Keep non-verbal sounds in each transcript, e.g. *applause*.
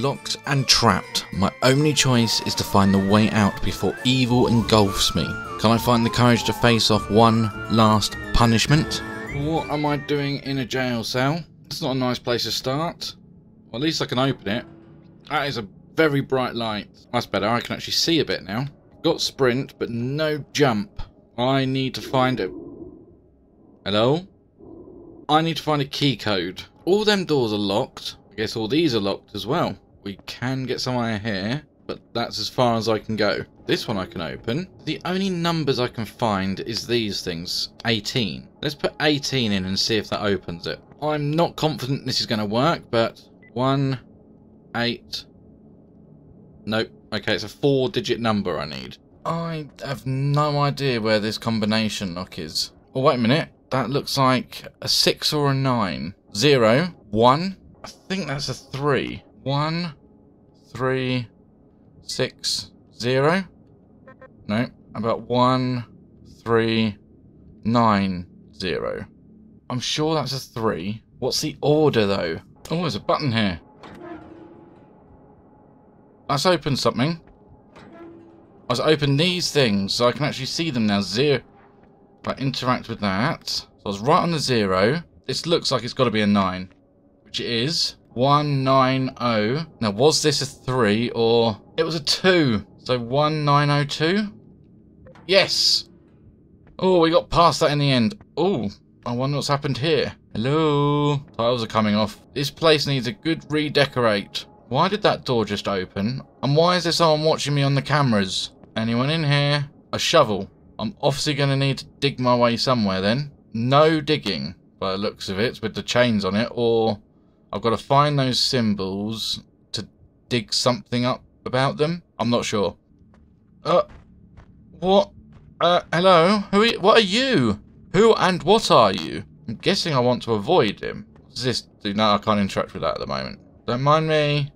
Locked and trapped. My only choice is to find the way out before evil engulfs me. Can I find the courage to face off one last punishment? What am I doing in a jail cell? It's not a nice place to start. Well, at least I can open it. That is a very bright light. That's better. I can actually see a bit now. Got sprint, but no jump. I need to find it. Hello? I need to find a key code. All them doors are locked. I guess all these are locked as well. We can get somewhere here, but that's as far as I can go. This one I can open. The only numbers I can find is these things. 18. Let's put 18 in and see if that opens it. I'm not confident this is going to work, but 1, 8... Nope. Okay, it's a four-digit number I need. I have no idea where this combination lock is. Oh, wait a minute. That looks like a 6 or a 9. 0, 1. I think that's a 3. 1, 3, 6, 0. No, about 1, 3, 9, 0. I'm sure that's a 3. What's the order, though? Oh, there's a button here. Let's open something. Let's open these things so I can actually see them now. Zero. If I interact with that. So I was right on the zero. This looks like it's got to be a nine. Which it is. 190. Now, was this a 3 or... It was a 2. So 1902? Yes! Oh, we got past that in the end. Oh, I wonder what's happened here. Hello? Tiles are coming off. This place needs a good redecorate. Why did that door just open? And why is there someone watching me on the cameras? Anyone in here? A shovel. I'm obviously going to need to dig my way somewhere then. No digging, by the looks of it, with the chains on it. Or I've got to find those symbols to dig something up about them. I'm not sure. Uh, what? Uh, hello? Who? Are what are you? Who and what are you? I'm guessing I want to avoid him. This? No, I can't interact with that at the moment. Don't mind me.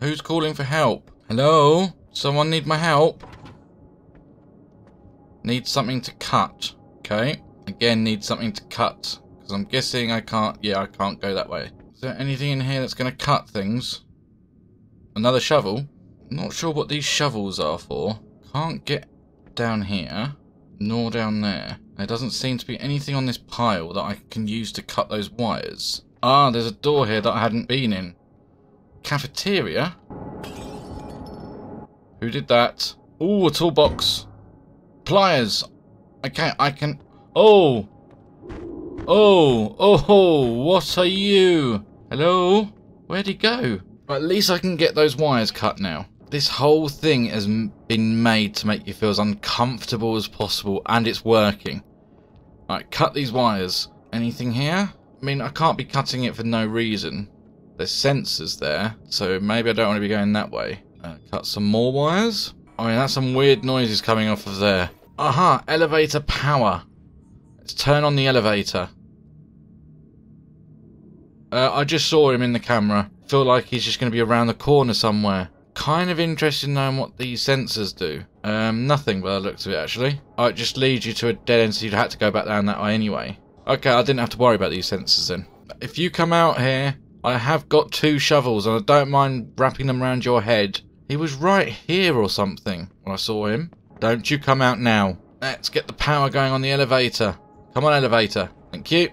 Who's calling for help? Hello? Someone need my help? Need something to cut. Okay. Again, need something to cut. Because I'm guessing I can't... Yeah, I can't go that way. Is there anything in here that's going to cut things? Another shovel? Not sure what these shovels are for. Can't get down here. Nor down there. There doesn't seem to be anything on this pile that I can use to cut those wires. Ah, there's a door here that I hadn't been in. Cafeteria? Who did that? Ooh, a toolbox. Pliers. Okay, I can... Oh! Oh! Oh! What are you? Hello? Where'd he go? At least I can get those wires cut now. This whole thing has been made to make you feel as uncomfortable as possible, and it's working. Right, cut these wires. Anything here? I mean, I can't be cutting it for no reason. There's sensors there, so maybe I don't want to be going that way. Uh, cut some more wires. I mean, that's some weird noises coming off of there. Aha, elevator power. Let's turn on the elevator. Uh, I just saw him in the camera. Feel like he's just going to be around the corner somewhere. Kind of interested in knowing what these sensors do. Um, nothing by the looks of it, actually. Oh, it just leads you to a dead end, so you'd have to go back down that way anyway. Okay, I didn't have to worry about these sensors then. If you come out here, I have got two shovels, and I don't mind wrapping them around your head. He was right here or something when I saw him. Don't you come out now. Let's get the power going on the elevator. Come on, elevator. Thank you.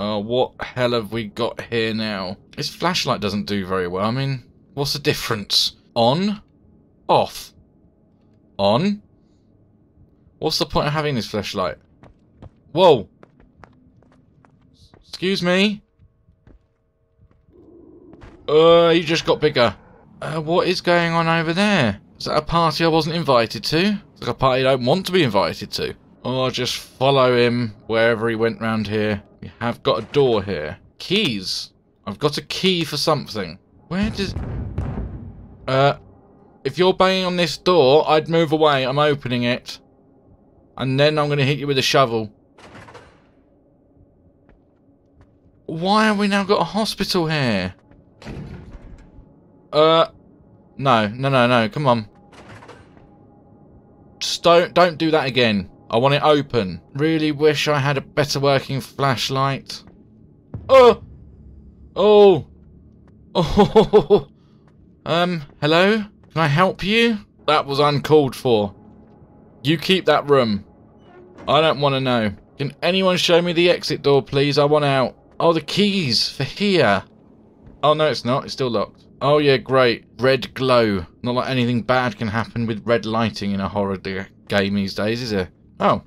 Oh, what hell have we got here now? This flashlight doesn't do very well. I mean, what's the difference? On? Off? On? What's the point of having this flashlight? Whoa! Excuse me? Uh, you just got bigger. Uh, what is going on over there? Is that a party I wasn't invited to? It's like a party I don't want to be invited to. Or oh, just follow him wherever he went round here. We have got a door here. Keys. I've got a key for something. Where does... Uh, if you're banging on this door, I'd move away. I'm opening it. And then I'm going to hit you with a shovel. Why have we now got a hospital here? Uh, no, no, no, no, come on. Just don't, don't do that again. I want it open. Really wish I had a better working flashlight. Oh! Oh! Oh! *laughs* Um, hello? Can I help you? That was uncalled for. You keep that room. I don't want to know. Can anyone show me the exit door, please? I want out. Oh, the keys for here. Oh, no, it's not. It's still locked. Oh, yeah, great. Red glow. Not like anything bad can happen with red lighting in a horror game these days, is it? Oh,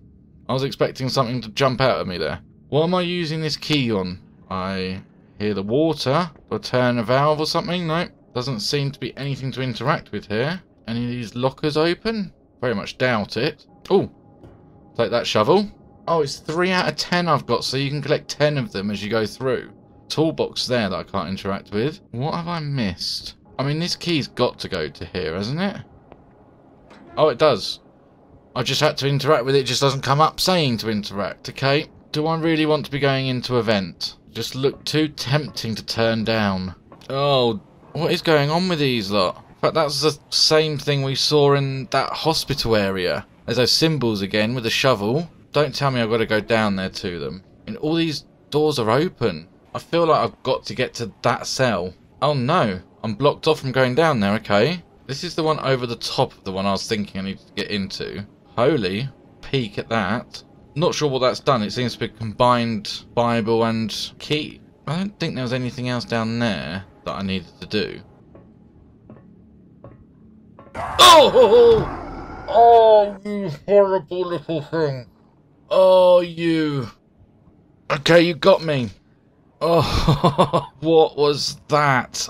I was expecting something to jump out at me there. What am I using this key on? I hear the water. I turn a valve or something? No. Doesn't seem to be anything to interact with here. Any of these lockers open? Very much doubt it. Oh, take that shovel. Oh, it's 3 out of 10 I've got, so you can collect 10 of them as you go through. Toolbox there that I can't interact with. What have I missed? I mean, this key's got to go to here, hasn't it? Oh, it does. I just had to interact with it. it just doesn't come up saying to interact, okay? Do I really want to be going into a vent? Just look too tempting to turn down. Oh, what is going on with these lot? Fact, that's the same thing we saw in that hospital area. There's those symbols again with a shovel. Don't tell me I've got to go down there to them. And all these doors are open. I feel like I've got to get to that cell. Oh no, I'm blocked off from going down there, okay. This is the one over the top of the one I was thinking I needed to get into. Holy, peek at that. Not sure what that's done. It seems to be combined Bible and key. I don't think there was anything else down there that I needed to do. Oh! Oh, you horrible little thing. Oh, you. Okay, you got me. Oh, *laughs* what was that?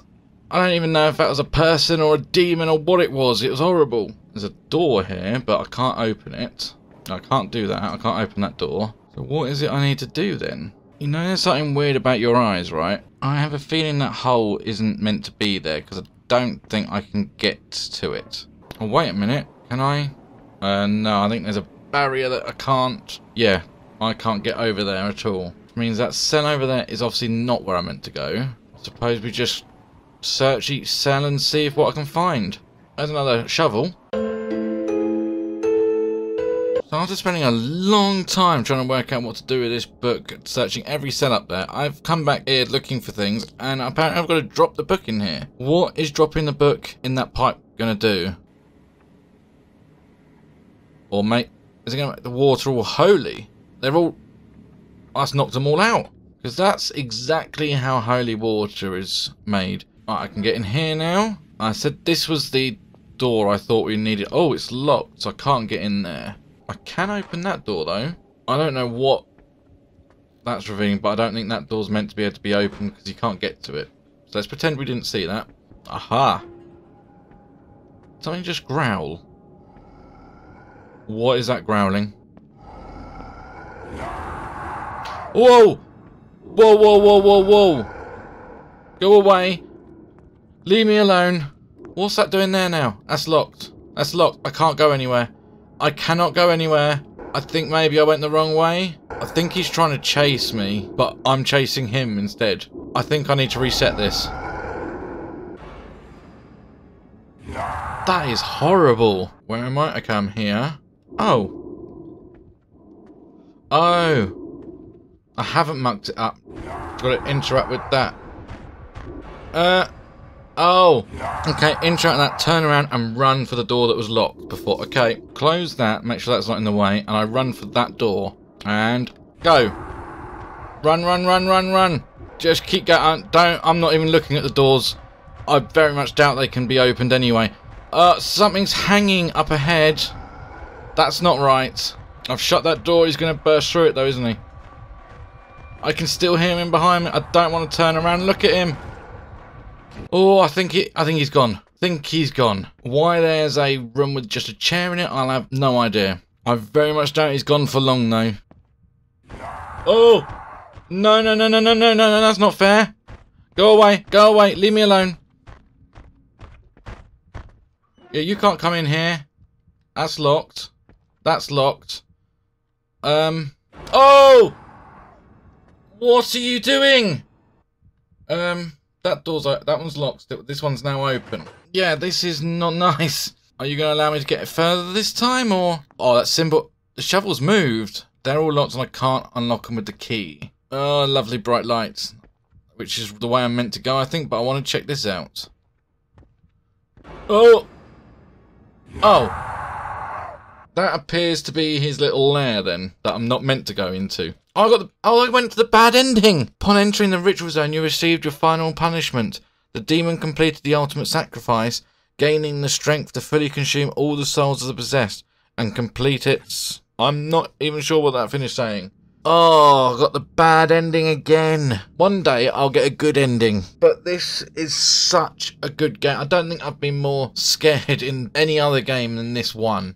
I don't even know if that was a person or a demon or what it was. It was horrible. There's a door here, but I can't open it. I can't do that. I can't open that door. So what is it I need to do then? You know there's something weird about your eyes, right? I have a feeling that hole isn't meant to be there because I don't think I can get to it. Oh, wait a minute. Can I? Uh, no, I think there's a barrier that I can't... Yeah, I can't get over there at all. Which means that cell over there is obviously not where I'm meant to go. Suppose we just search each cell and see if what I can find. There's another shovel. So after spending a long time trying to work out what to do with this book, searching every cell up there, I've come back here looking for things, and apparently I've got to drop the book in here. What is dropping the book in that pipe going to do? Or make... Is it going to make the water all holy? They're all... That's knocked them all out. Because that's exactly how holy water is made. Right, I can get in here now. I said this was the door I thought we needed. Oh, it's locked, so I can't get in there. I can open that door though. I don't know what that's revealing, but I don't think that door's meant to be able to be open because you can't get to it. So let's pretend we didn't see that. Aha! Something just growl. What is that growling? Whoa! Whoa, whoa, whoa, whoa, whoa! Go away! Leave me alone! What's that doing there now? That's locked. That's locked. I can't go anywhere. I cannot go anywhere. I think maybe I went the wrong way. I think he's trying to chase me, but I'm chasing him instead. I think I need to reset this. That is horrible. Where am I? Okay, I'm here. Oh. Oh. I haven't mucked it up. Got to interact with that. Uh, Oh, okay, interact that, turn around and run for the door that was locked before. Okay, close that, make sure that's not in the way, and I run for that door. And go. Run, run, run, run, run. Just keep going. Don't, I'm not even looking at the doors. I very much doubt they can be opened anyway. Uh, something's hanging up ahead. That's not right. I've shut that door. He's going to burst through it though, isn't he? I can still hear him behind me. I don't want to turn around look at him. Oh, I think it. I think he's gone. I think he's gone. Why there's a room with just a chair in it, I'll have no idea. I very much doubt he's gone for long though. Oh! No, no, no, no, no, no, no, no, that's not fair. Go away, go away, leave me alone. Yeah, you can't come in here. That's locked. That's locked. Um. Oh! What are you doing? Um. That door's that one's locked. This one's now open. Yeah, this is not *laughs* nice. Are you going to allow me to get further this time, or... Oh, that symbol... The shovel's moved. They're all locked and I can't unlock them with the key. Oh, lovely bright lights. which is the way I'm meant to go, I think, but I want to check this out. Oh! Oh! That appears to be his little lair, then, that I'm not meant to go into. I got the, oh, I went to the bad ending! Upon entering the ritual zone, you received your final punishment. The demon completed the ultimate sacrifice, gaining the strength to fully consume all the souls of the possessed, and complete its... I'm not even sure what that finished saying. Oh, I got the bad ending again. One day I'll get a good ending. But this is such a good game. I don't think I've been more scared in any other game than this one.